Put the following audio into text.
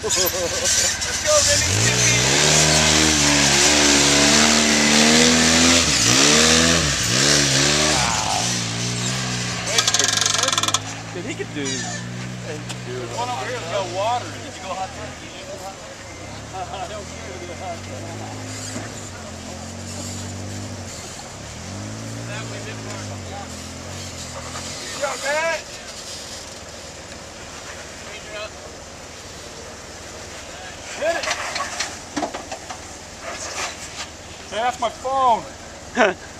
Let's go, he could do. There's one over here that's got water. You go hot tub? I don't care to. Good job, Hit it. Hey, that's my phone.